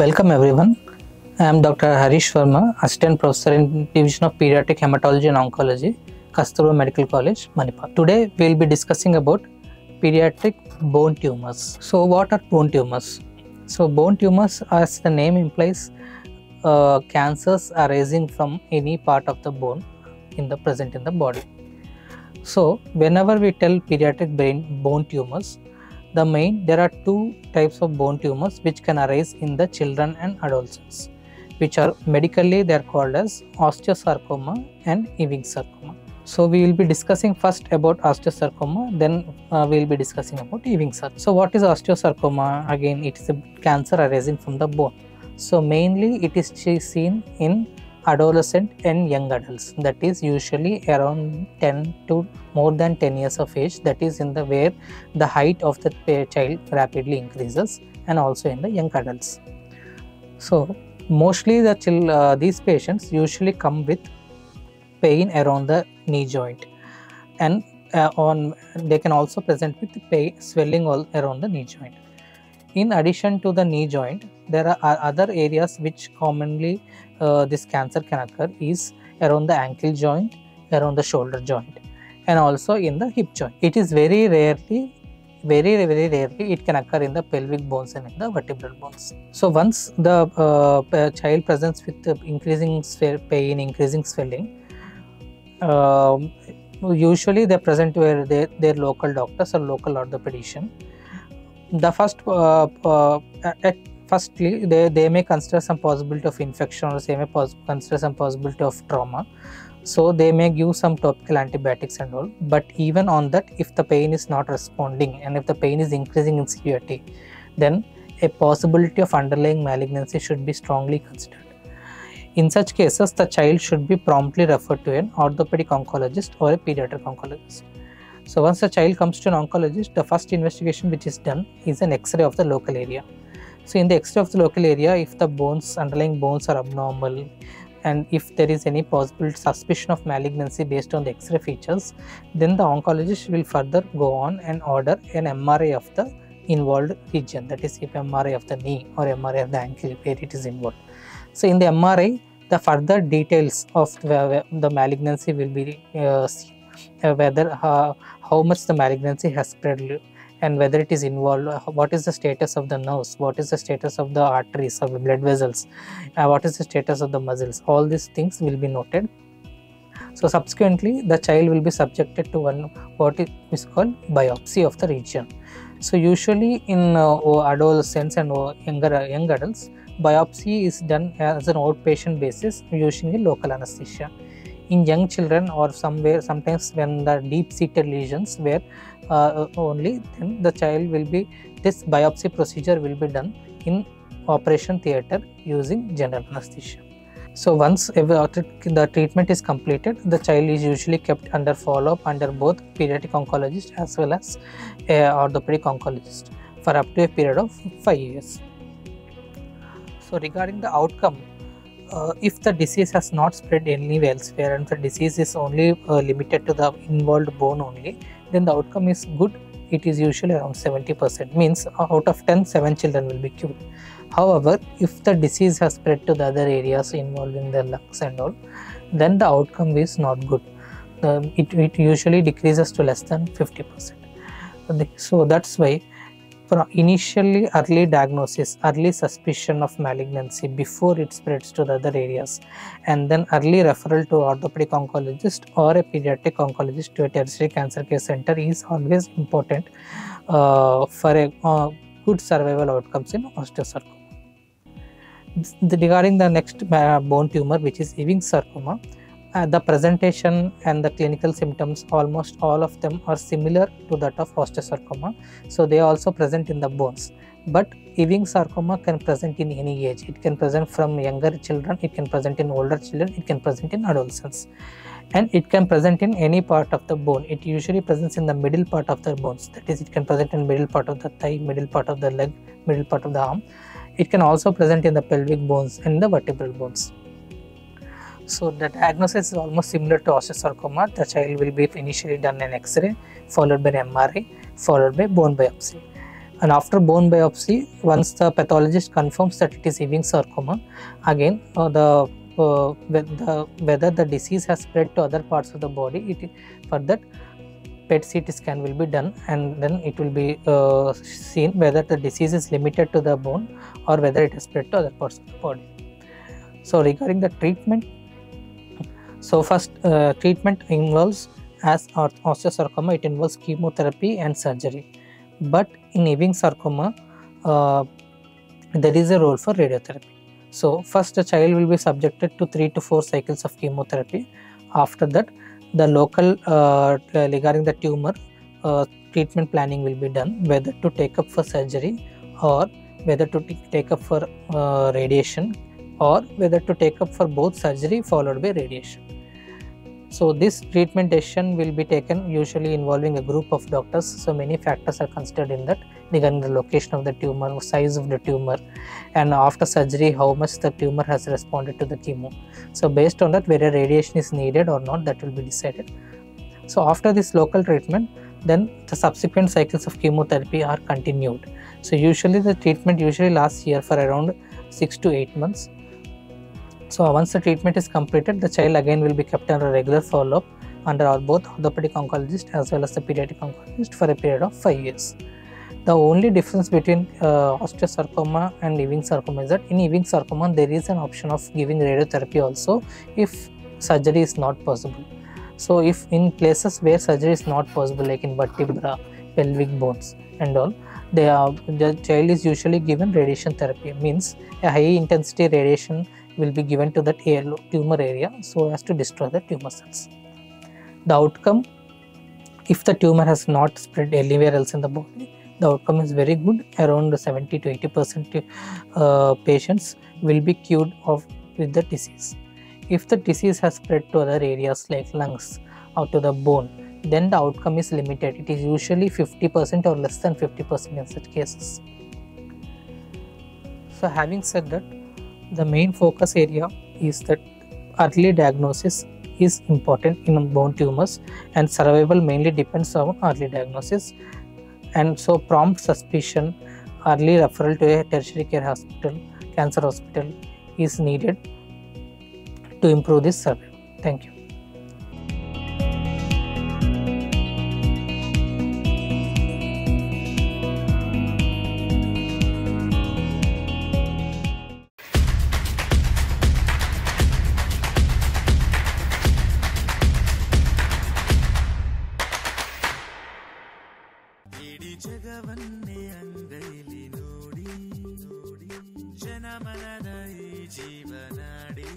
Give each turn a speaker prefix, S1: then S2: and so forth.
S1: Welcome everyone. I am Dr. Harish Verma, Assistant Professor in Division of Pediatric Hematology and Oncology, Kasturba Medical College, Manipal. Today we will be discussing about pediatric bone tumors. So what are bone tumors? So bone tumors as the name implies uh, cancers arising from any part of the bone in the present in the body. So whenever we tell pediatric brain bone tumors, the main there are two types of bone tumors which can arise in the children and adolescents which are medically they are called as osteosarcoma and Ewing sarcoma. So we will be discussing first about osteosarcoma then uh, we will be discussing about Ewing sarcoma. So what is osteosarcoma? Again it is a cancer arising from the bone. So mainly it is seen in adolescent and young adults. That is usually around 10 to more than 10 years of age. That is in the where the height of the child rapidly increases and also in the young adults. So mostly the uh, these patients usually come with pain around the knee joint. And uh, on they can also present with pain swelling all around the knee joint. In addition to the knee joint there are other areas which commonly uh, this cancer can occur is around the ankle joint around the shoulder joint and also in the hip joint. It is very rarely very very rarely it can occur in the pelvic bones and in the vertebral bones. So once the uh, child presents with increasing pain increasing swelling uh, usually they present their, their local doctors or local orthopedician. The first uh, uh, at firstly they, they may consider some possibility of infection or they may consider some possibility of trauma. So they may give some topical antibiotics and all. But even on that if the pain is not responding and if the pain is increasing in severity then a possibility of underlying malignancy should be strongly considered. In such cases the child should be promptly referred to an orthopedic oncologist or a pediatric oncologist. So once the child comes to an oncologist, the first investigation which is done is an X-ray of the local area. So in the X-ray of the local area, if the bones, underlying bones are abnormal, and if there is any possible suspicion of malignancy based on the X-ray features, then the oncologist will further go on and order an MRI of the involved region, that is if MRI of the knee or MRI of the ankle where it is involved. So in the MRI, the further details of the, the malignancy will be uh, seen uh, whether uh, how much the malignancy has spread and whether it is involved uh, what is the status of the nerves what is the status of the arteries of the blood vessels uh, what is the status of the muscles all these things will be noted. So subsequently the child will be subjected to one what is called biopsy of the region. So usually in uh, adolescents and younger young adults biopsy is done as an outpatient basis using a local anesthesia. In young children or somewhere sometimes when the deep seated lesions where uh, only then the child will be this biopsy procedure will be done in operation theater using general anesthesia. So once the treatment is completed the child is usually kept under follow up under both pediatric oncologist as well as orthopedic oncologist for up to a period of 5 years. So regarding the outcome uh, if the disease has not spread anywhere elsewhere and the disease is only uh, limited to the involved bone only, then the outcome is good. It is usually around 70%, means out of 10, 7 children will be cured. However, if the disease has spread to the other areas involving the lungs and all, then the outcome is not good. Um, it, it usually decreases to less than 50%. So that's why initially early diagnosis, early suspicion of malignancy before it spreads to the other areas, and then early referral to orthopedic oncologist or a pediatric oncologist to a tertiary cancer care center is always important uh, for a uh, good survival outcomes in osteosarcoma. Regarding the next uh, bone tumor, which is Ewing sarcoma, uh, the presentation and the clinical symptoms almost all of them are similar to that of osteosarcoma so they also present in the bones. But Ewing sarcoma can present in any age. It can present from younger children it can present in older children it can present in adolescents. And it can present in any part of the bone. It usually presents in the middle part of the bones. That is it can present in middle part of the thigh middle part of the leg middle part of the arm. It can also present in the pelvic bones and the vertebral bones so the diagnosis is almost similar to osteosarcoma. The child will be initially done an X-ray, followed by an MRI, followed by bone biopsy. and after bone biopsy once the pathologist confirms that it is Ewing sarcoma again uh, the uh, the whether the disease has spread to other parts of the body it for that PET CT scan will be done and then it will be uh, seen whether the disease is limited to the bone or whether it has spread to other parts of the body. So regarding the treatment, so first uh, treatment involves as osteosarcoma it involves chemotherapy and surgery, but in Ewing sarcoma uh, there is a role for radiotherapy. So first the child will be subjected to three to four cycles of chemotherapy. After that the local uh, regarding the tumor uh, treatment planning will be done whether to take up for surgery or whether to take up for uh, radiation or whether to take up for both surgery followed by radiation so this treatment decision will be taken usually involving a group of doctors. So many factors are considered in that regarding the location of the tumor size of the tumor and after surgery how much the tumor has responded to the chemo. So based on that whether radiation is needed or not that will be decided. So after this local treatment then the subsequent cycles of chemotherapy are continued. So usually the treatment usually lasts here for around 6 to 8 months so once the treatment is completed the child again will be kept under regular follow-up under both orthopedic oncologist as well as the pediatric oncologist for a period of 5 years the only difference between uh, osteosarcoma and Ewing sarcoma is that in Ewing sarcoma there is an option of giving radiotherapy also if surgery is not possible. So if in places where surgery is not possible like in vertebra, pelvic bones and all, they are, the child is usually given radiation therapy means a high intensity radiation will be given to that area, tumor area so as to destroy the tumor cells. The outcome if the tumor has not spread anywhere else in the body the outcome is very good. Around 70 to 80 percent uh, patients will be cured of with the disease. If the disease has spread to other areas like lungs or to the bone then the outcome is limited. It is usually 50 percent or less than 50 percent in such cases. So having said that the main focus area is that early diagnosis is important in bone tumors and survival mainly depends on early diagnosis. And so prompt suspicion early referral to a tertiary care hospital cancer hospital is needed to improve this survival. Thank you
S2: ಇಡೀ ಜಗವನ್ನೇ ಅಂಗೈಲಿ ನೋಡಿ ನೋಡಿ ಜನಮನದ ಈ ಜೀವನಾಡಿ